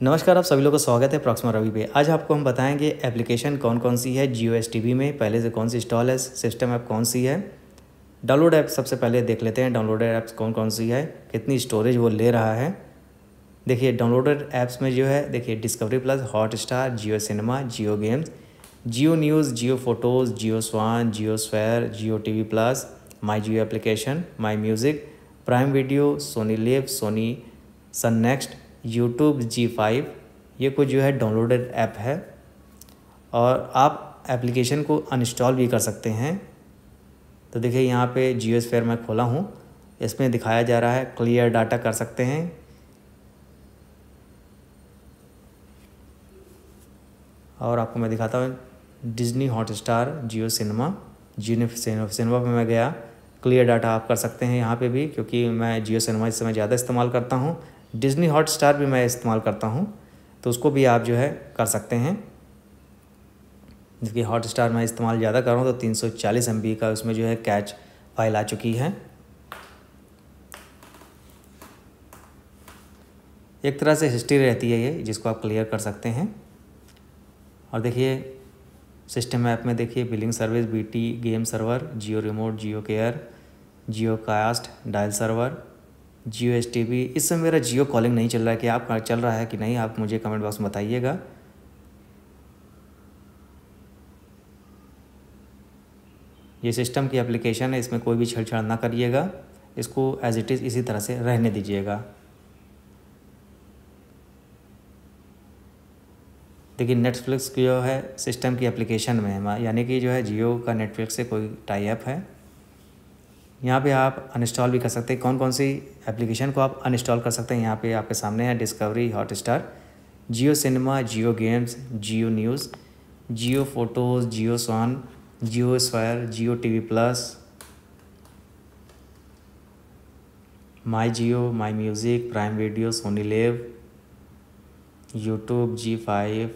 नमस्कार, आप सभी लोगों का स्वागत है प्रॉक्समा रवि पे। आज आपको हम बताएँगे एप्लीकेशन कौन कौन सी है जियो एस में। पहले से कौन सी इंस्टॉल है सिस्टम ऐप कौन सी है। डाउनलोड ऐप सबसे पहले देख लेते हैं डाउनलोडेड ऐप्स कौन कौन सी है, कितनी स्टोरेज वो ले रहा है। देखिए डाउनलोडेड ऐप्स में जो है, देखिए Discovery plus Hotstar Jio cinema Jio games Jio news Jio photos Jio Saavn Jio square Jio T plus my Jio application my music Prime video Sony LIV Sony Sun next YouTube Zee five ये कुछ जो है downloaded app है और आप application को uninstall भी कर सकते हैं। तो देखिए यहाँ पे जियो स्फेयर मैं खोला हूँ। इसमें दिखाया जा रहा है क्लियर डाटा कर सकते हैं। और आपको मैं दिखाता हूँ Disney Hotstar Jio cinema Jio cinema पे मैं गया। क्लियर डाटा आप कर सकते हैं यहाँ पे भी, क्योंकि मैं जियो सिनेमा इस समय ज़्यादा इस्तेमाल करता हूँ। डिज़नी हॉट स्टार भी मैं इस्तेमाल करता हूँ तो उसको भी आप जो है कर सकते हैं। जबकि हॉट स्टार मैं इस्तेमाल ज़्यादा कर रहा हूँ तो तीन सौ चालीस एम बी का उसमें जो है कैच फ़ाइल आ चुकी है। एक तरह से हिस्ट्री रहती है ये, जिसको आप क्लियर कर सकते हैं। और देखिए सिस्टम ऐप में देखिए billing service BT game server Jio remote Jio care Jio cast dial server Jio S T V. इस समय मेरा जियो कॉलिंग नहीं चल रहा है कि आप चल रहा है कि नहीं, आप मुझे कमेंट बॉक्स में बताइएगा। ये सिस्टम की एप्लीकेशन है, इसमें कोई भी छेड़छाड़ ना करिएगा। इसको एज इट इज़ इसी तरह से रहने दीजिएगा। देखिए नेटफ्लिक्स जो है, सिस्टम की एप्लीकेशन में है, यानी कि जो है, जियो का नेटफ्लिक्स से कोई टाई अप है। यहाँ पे आप अनइंस्टॉल भी कर सकते हैं। कौन कौन सी एप्लीकेशन को आप अनइंस्टॉल कर सकते हैं? यहाँ पे आपके सामने है Discovery Hotstar Jio cinema Jio games Jio news Jio photos Jio Saavn Jio square Jio TV plus my Jio my music Prime video Sony LIV YouTube Zee five